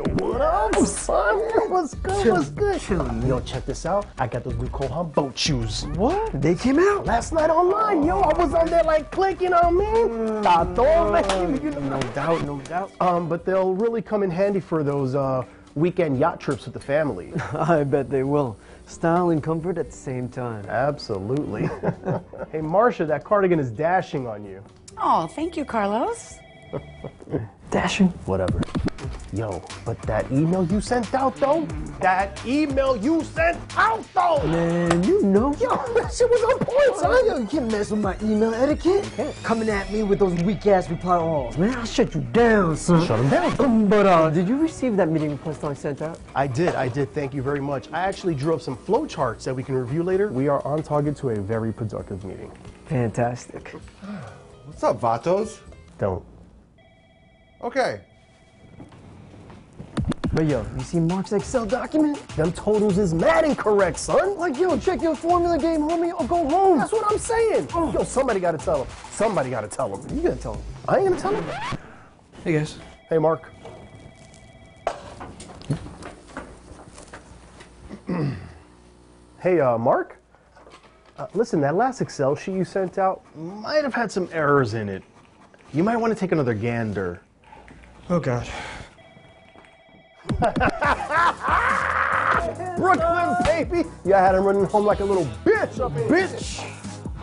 up, son? What's good? What's good? Yo, check this out. I got those new Cole Haan boat shoes. What? They came out? Last night online, yo, I was on there like clicking, you know what I mean? Tato, you know. No doubt, no doubt. Um, but they'll really come in handy for those uh, weekend yacht trips with the family. I bet they will. Style and comfort at the same time. Absolutely. hey, Marcia, that cardigan is dashing on you. Oh, thank you, Carlos. Dashing. Whatever. Yo, but that email you sent out though, that email you sent out though, Man, you know. yo, that shit was on point, son. Yo, you can't mess with my email etiquette. Coming at me with those weak ass reply alls. Man, I'll shut you down, son. Shut 'em down. Um, but uh, did you receive that meeting request I sent out? I did, I did. Thank you very much. I actually drew up some flow charts that we can review later. We are on target to a very productive meeting. Fantastic. What's up, Vatos? Don't. Okay. But yo, you see Mark's Excel document? Them totals is mad incorrect, son. Like, yo, check your formula game, homie, or go home. That's what I'm saying. Oh. Yo, somebody got to tell him. Somebody got to tell him. You gotta tell him. I ain't gonna tell him. Hey guys. Hey, Mark. hey, uh, Mark. Uh, listen, that last Excel sheet you sent out might have had some errors in it. You might want to take another gander. Oh god. Brooklyn, baby. Yeah, I had him running home like a little bitch up Bitch.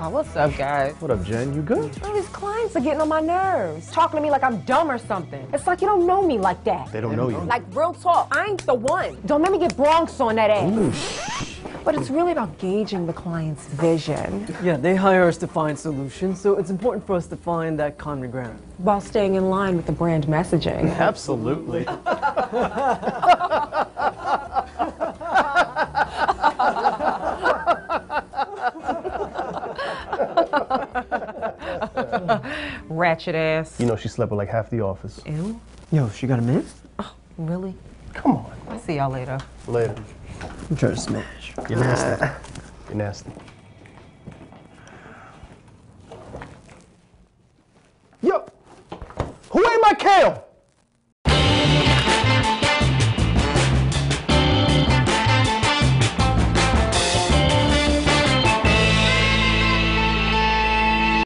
Oh, what's up, guys? What up, Jen? You good? All these clients are getting on my nerves. Talking to me like I'm dumb or something. It's like you don't know me like that. They don't know you. Like, real talk, I ain't the one. Don't let me get Bronx on that ass. But it's really about gauging the client's vision Yeah, they hire us to find solutions, so it's important for us to find that common ground. while staying in line with the brand messaging. Absolutely. Ratchet ass. You know, she slept with like half the office. Ew, Yo, she got a minute? Oh, really? Come on. I'll see y'all later. Later. I'm trying to smash. You're nasty. You're nasty. Yo, who ate my kale?